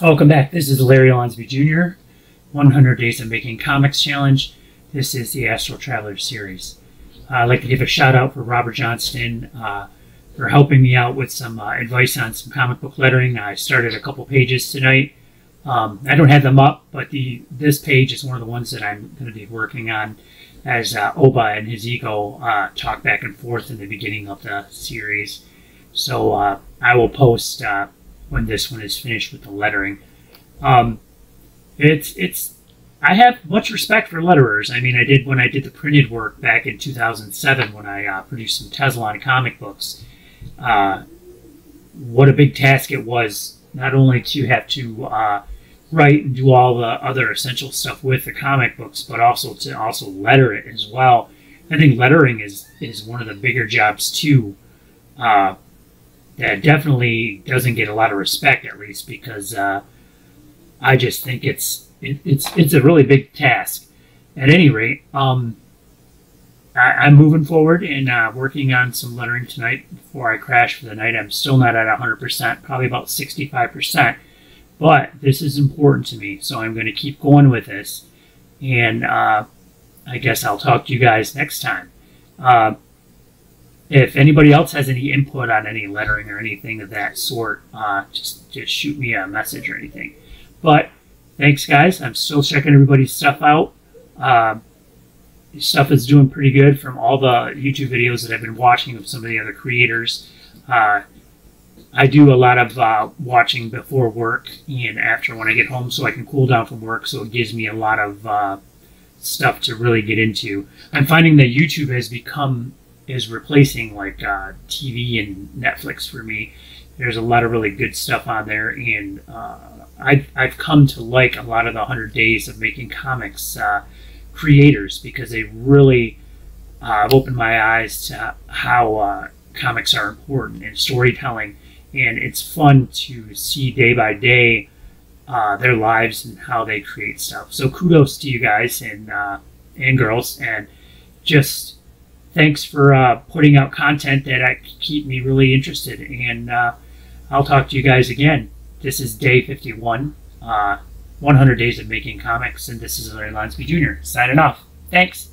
Welcome back. This is Larry Lonsby Jr. 100 Days of Making Comics Challenge. This is the Astral Traveler series. Uh, I'd like to give a shout out for Robert Johnston uh, for helping me out with some uh, advice on some comic book lettering. I started a couple pages tonight. Um, I don't have them up, but the this page is one of the ones that I'm going to be working on as uh, Oba and his ego uh, talk back and forth in the beginning of the series. So uh, I will post when this one is finished with the lettering. Um, it's it's I have much respect for letterers. I mean, I did when I did the printed work back in 2007 when I uh, produced some Tezlon comic books. Uh, what a big task it was, not only to have to uh, write and do all the other essential stuff with the comic books, but also to also letter it as well. I think lettering is is one of the bigger jobs too. Uh, that definitely doesn't get a lot of respect, at least because uh, I just think it's it, it's it's a really big task. At any rate, um, I, am moving forward and uh, working on some lettering tonight before I crash for the night. I'm still not at 100%, probably about 65%. But this is important to me, so I'm going to keep going with this. And uh, I guess I'll talk to you guys next time. If anybody else has any input on any lettering or anything of that sort, uh, just just shoot me a message or anything. But thanks, guys. I'm still checking everybody's stuff out. Uh, stuff is doing pretty good from all the YouTube videos that I've been watching of some of the other creators. Uh, I do a lot of uh, watching before work and after when I get home so I can cool down from work, so it gives me a lot of uh, stuff to really get into. I'm finding that YouTube has become is replacing like uh, TV and Netflix for me. There's a lot of really good stuff on there, and uh, I've, I've come to like a lot of the 100 Days of Making Comics uh, creators because they really uh, opened my eyes to how uh, comics are important in storytelling, and it's fun to see day by day uh, their lives and how they create stuff. So kudos to you guys and and girls, and just thanks for uh, putting out content that I keep me really interested. And uh, I'll talk to you guys again. This is day 51, uh, 100 days of making comics, and this is Larry Lonsby Jr. signing off. Thanks.